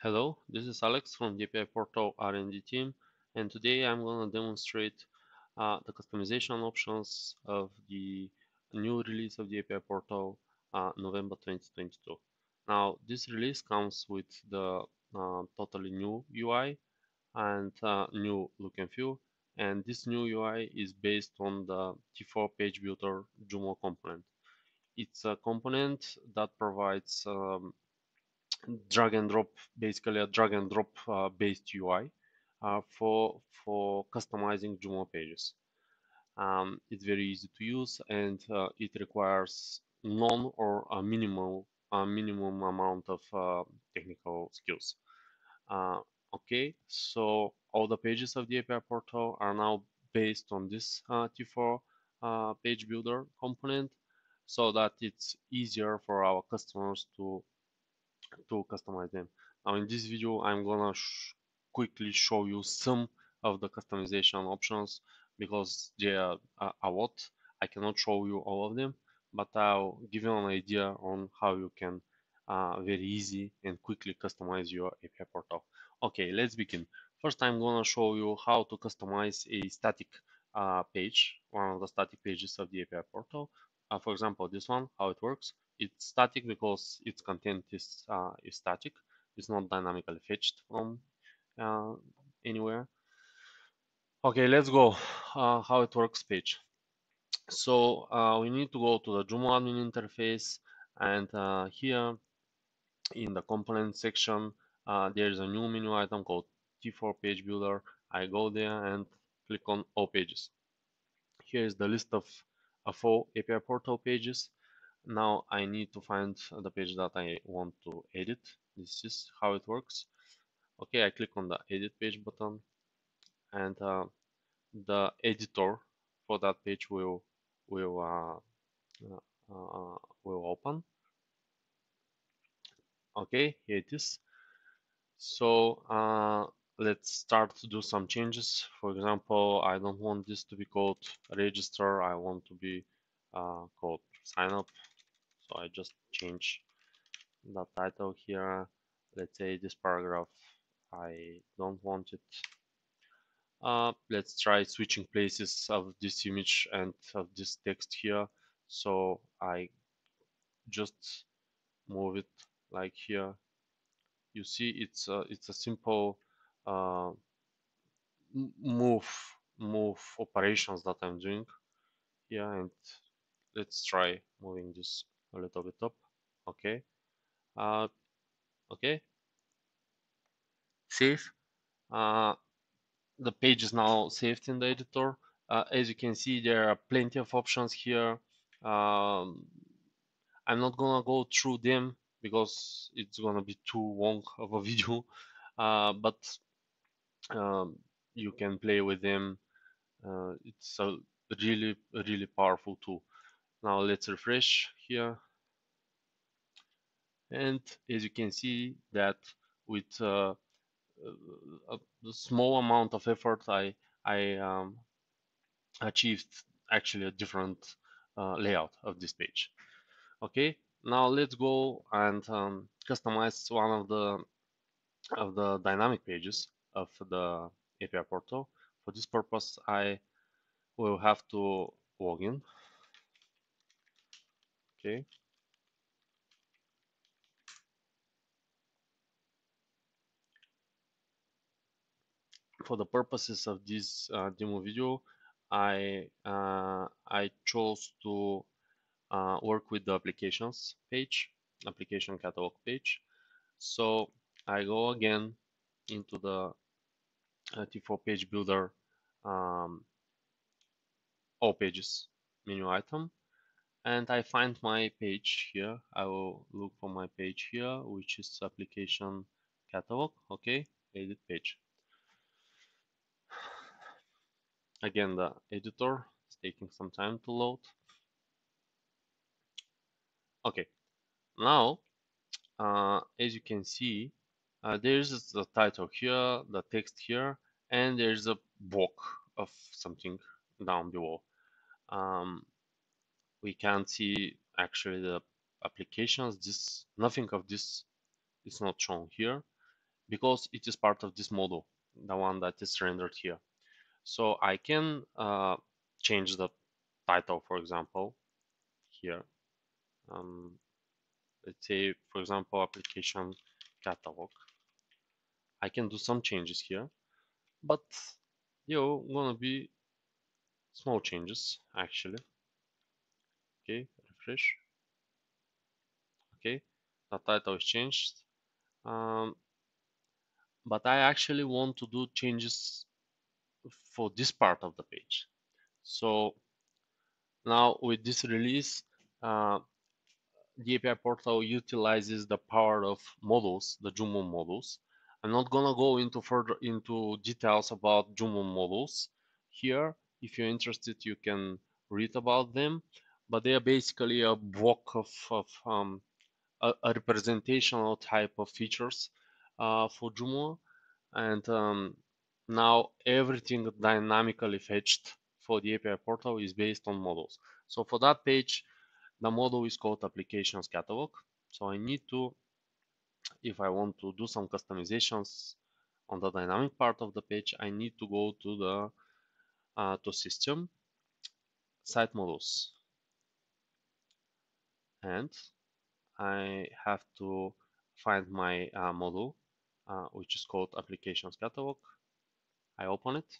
Hello, this is Alex from the API Portal R&D team, and today I'm going to demonstrate uh, the customization options of the new release of the API Portal uh, November 2022. Now, this release comes with the uh, totally new UI and uh, new look and feel, and this new UI is based on the T4 page builder Joomla component. It's a component that provides um, drag and drop, basically a drag and drop uh, based UI uh, for for customizing Joomla pages. Um, it's very easy to use and uh, it requires none or a minimal a minimum amount of uh, technical skills. Uh, okay, so all the pages of the API portal are now based on this uh, T4 page builder component so that it's easier for our customers to to customize them. Now in this video, I'm gonna sh quickly show you some of the customization options because they are a lot. I cannot show you all of them, but I'll give you an idea on how you can uh, very easy and quickly customize your API portal. Okay, let's begin. First, I'm gonna show you how to customize a static uh, page, one of the static pages of the API portal. Uh, for example, this one, how it works it's static because its content is uh, is static. It's not dynamically fetched from uh, anywhere. Okay, let's go. Uh, how it works page. So uh, we need to go to the Joomla admin interface, and uh, here in the component section, uh, there is a new menu item called T4 Page Builder. I go there and click on All Pages. Here is the list of, of all API portal pages now I need to find the page that I want to edit. This is how it works. Okay, I click on the edit page button and uh, the editor for that page will will uh, uh, uh, will open. Okay, here it is. So uh, let's start to do some changes. For example, I don't want this to be called register. I want to be uh, called sign up so I just change the title here. Let's say this paragraph I don't want it. Uh, let's try switching places of this image and of this text here. So I just move it like here. You see it's a, it's a simple uh, move move operations that I'm doing here. And let's try moving this a little bit up okay. Uh, okay. Save uh, the page is now saved in the editor. Uh, as you can see there are plenty of options here. Um, I'm not gonna go through them because it's gonna be too long of a video. Uh, but um, you can play with them. Uh, it's a really really powerful tool. Now let's refresh here. And as you can see that with uh, a small amount of effort I I um, achieved actually a different uh, layout of this page. Okay now let's go and um, customize one of the of the dynamic pages of the API portal. For this purpose I will have to log in okay. For the purposes of this uh, demo video I uh, I chose to uh, work with the applications page application catalog page. So I go again into the uh, T4 page builder um, all pages menu item and I find my page here. I will look for my page here, which is application catalog. Okay, edit page. Again, the editor is taking some time to load. Okay, now, uh, as you can see, uh, there's the title here, the text here, and there's a block of something down below. Um, we can't see actually the applications this nothing of this is not shown here because it is part of this module, the one that is rendered here. So I can uh, change the title, for example, here. Um, let's say, for example, application catalog. I can do some changes here, but you're gonna be small changes actually. Okay, refresh. Okay, the title is changed. Um, but I actually want to do changes for this part of the page. So now with this release, uh, the API portal utilizes the power of modules, the Joomla modules. I'm not gonna go into further into details about Joomla modules here. If you're interested, you can read about them, but they are basically a block of, of um, a, a, representational type of features uh, for Joomla, and um, now everything dynamically fetched for the API portal is based on modules. So for that page, the module is called applications catalog. So I need to, if I want to do some customizations on the dynamic part of the page, I need to go to the uh, to system site modules and I have to find my uh, module uh, which is called applications catalog. I open it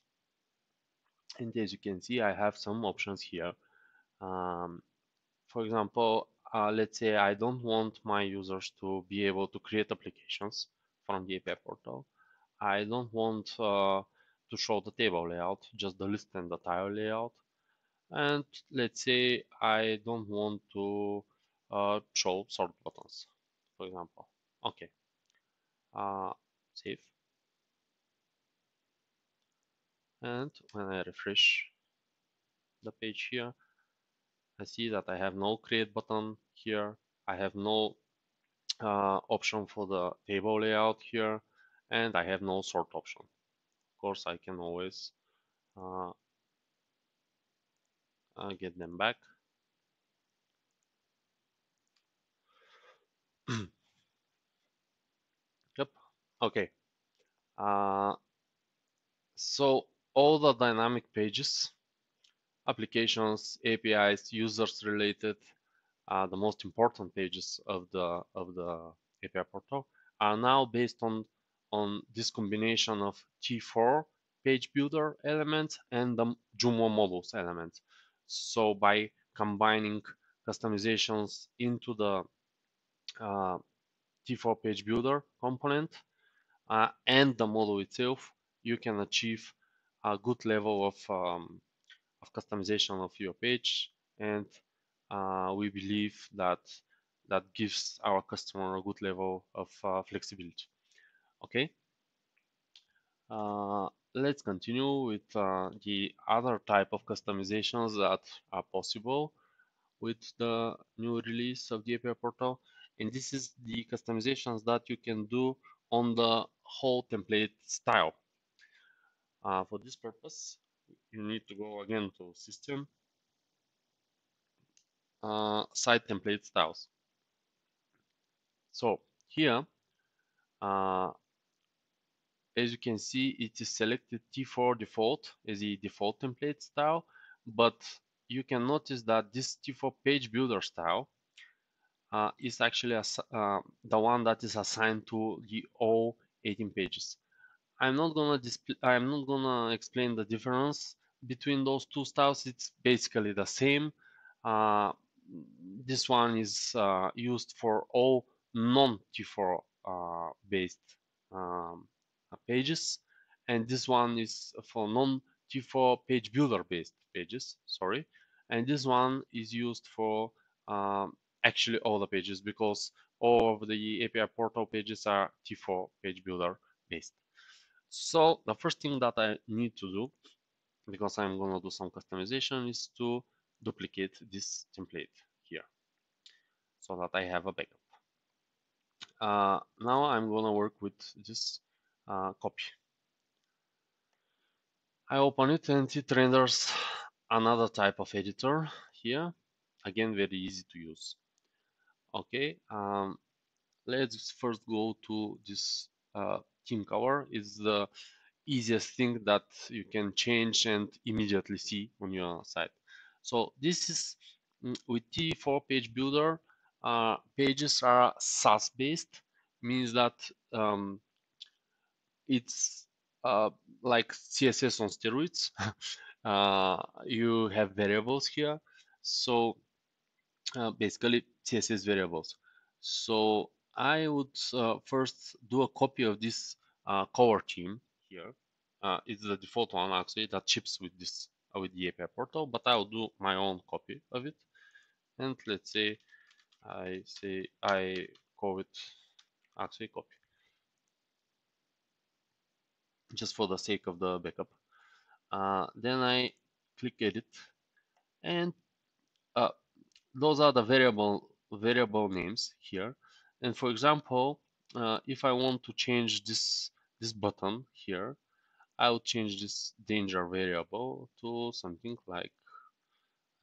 and as you can see I have some options here. Um, for example uh, let's say I don't want my users to be able to create applications from the API portal. I don't want uh, to show the table layout just the list and the tile layout. And let's say I don't want to uh, show sort buttons for example. Okay. Uh, save. And when I refresh the page here I see that I have no create button here. I have no uh, option for the table layout here. And I have no sort option. Of course I can always uh, uh, get them back okay. Uh, so all the dynamic pages applications apis users related uh, the most important pages of the of the api portal are now based on on this combination of t4 page builder elements and the Joomla modules elements. So by combining customizations into the uh, T4 page builder component uh, and the module itself, you can achieve a good level of, um, of customization of your page. And uh, we believe that that gives our customer a good level of uh, flexibility. Okay. Uh, let's continue with uh, the other type of customizations that are possible with the new release of the API portal and this is the customizations that you can do on the whole template style. Uh, for this purpose, you need to go again to system, uh, site template styles. So here, uh, as you can see, it is selected T4 default as the default template style, but you can notice that this T4 page builder style uh, is actually uh, the one that is assigned to the all 18 pages. I'm not gonna display. I'm not gonna explain the difference between those two styles. It's basically the same. Uh, this one is uh, used for all non-T4 uh, based um, pages, and this one is for non-T4 page builder based pages. Sorry, and this one is used for um, actually all the pages because all of the API portal pages are T4 page builder based. So the first thing that I need to do, because I'm going to do some customization, is to duplicate this template here so that I have a backup. Uh, now I'm going to work with this uh, copy. I open it and it renders another type of editor here. Again, very easy to use okay um, let's first go to this uh, team cover is the easiest thing that you can change and immediately see on your site. So this is mm, with T4 page builder, uh, pages are Sass based, means that um, it's uh, like CSS on steroids. uh, you have variables here. So uh, basically CSS variables. So I would uh, first do a copy of this uh, cover here. Uh, it's the default one actually that ships with this uh, with the API portal, but I'll do my own copy of it. And let's say I say I call it actually copy just for the sake of the backup. Uh, then I click edit and uh, those are the variable variable names here. And for example, uh, if I want to change this this button here, I will change this danger variable to something like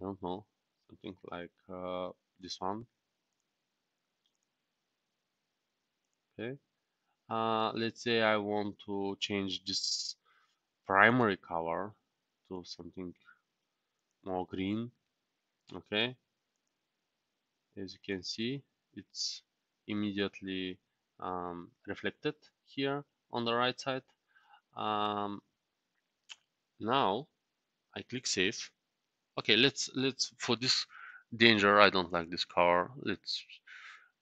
I don't know something like uh, this one. Okay. Uh, let's say I want to change this primary color to something more green okay as you can see it's immediately um, reflected here on the right side. Um, now I click save. Okay let's let's for this danger I don't like this car. Let's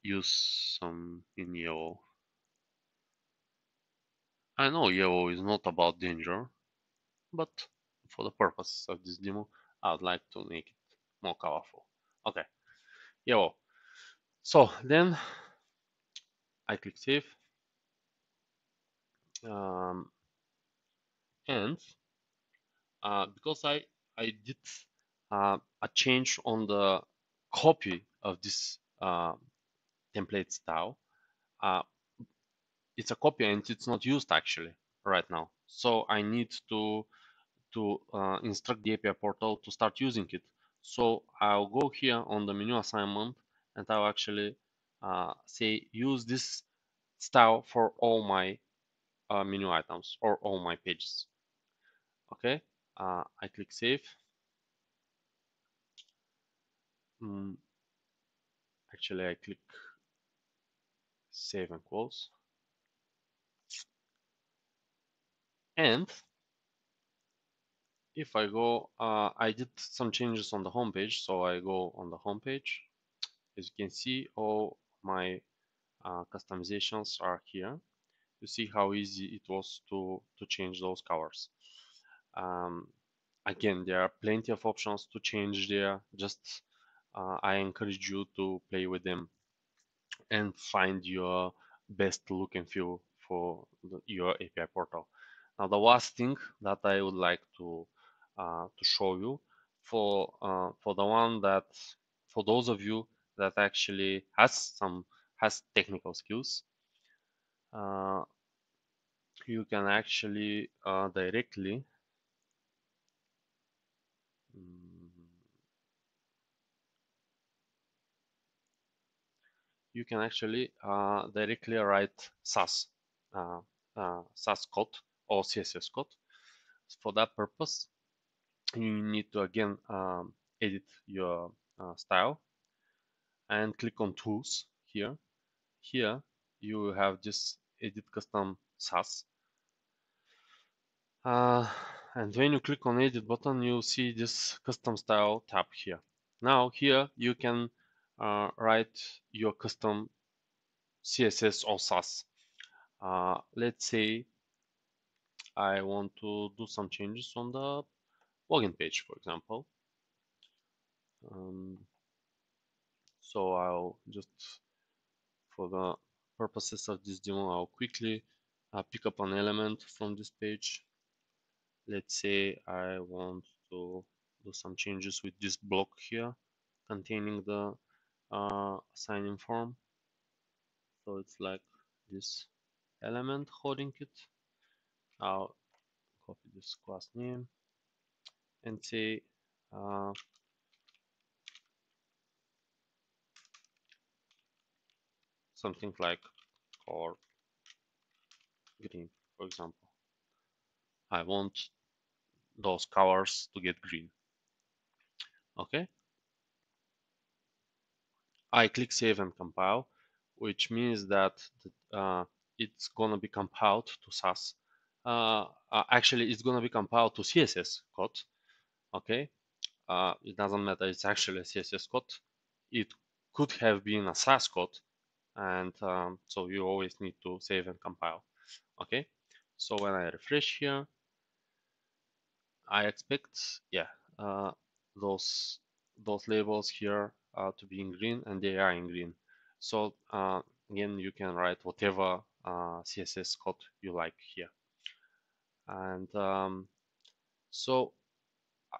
use some in yellow. I know yellow is not about danger but for the purpose of this demo I would like to make it more colorful. Okay yellow so then I click save. Um, and uh, because I I did uh, a change on the copy of this uh, template style uh, it's a copy and it's not used actually right now. So I need to to uh, instruct the API portal to start using it so I'll go here on the menu assignment and I'll actually uh, say use this style for all my uh, menu items or all my pages. Okay, uh, I click save. Mm. Actually, I click save and close. And if I go, uh, I did some changes on the home page. So I go on the home page. As you can see, all my uh, customizations are here. You see how easy it was to, to change those colors. Um, again, there are plenty of options to change there. Just uh, I encourage you to play with them and find your best look and feel for the, your API portal. Now, the last thing that I would like to to show you. For uh, for the one that for those of you that actually has some has technical skills uh, you can actually uh, directly mm, you can actually uh, directly write Sass uh, Sass code or CSS code. For that purpose you need to again um, edit your uh, style and click on tools here. Here you have this edit custom Sass uh, and when you click on edit button you see this custom style tab here. Now here you can uh, write your custom css or sass uh, let's say i want to do some changes on the login page, for example. Um, so I'll just, for the purposes of this demo, I'll quickly uh, pick up an element from this page. Let's say I want to do some changes with this block here containing the uh, sign-in form. So it's like this element holding it. I'll copy this class name and say uh, something like core green, for example. I want those colors to get green. Okay. I click save and compile, which means that uh, it's gonna be compiled to Sass. Uh, uh, actually, it's gonna be compiled to CSS code. Okay, uh, it doesn't matter. It's actually a CSS code. It could have been a Sass code, and um, so you always need to save and compile. Okay, so when I refresh here, I expect yeah uh, those those labels here uh, to be in green, and they are in green. So uh, again, you can write whatever uh, CSS code you like here. And um, so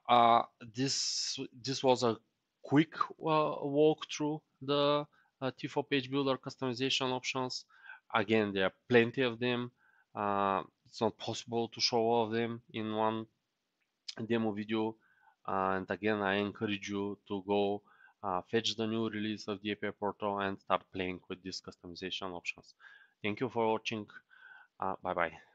uh, this this was a quick uh, walk through the uh, T4 page builder customization options. Again, there are plenty of them. Uh, it's not possible to show all of them in one demo video. and again, I encourage you to go uh, fetch the new release of the API portal and start playing with these customization options. Thank you for watching. Uh, bye bye.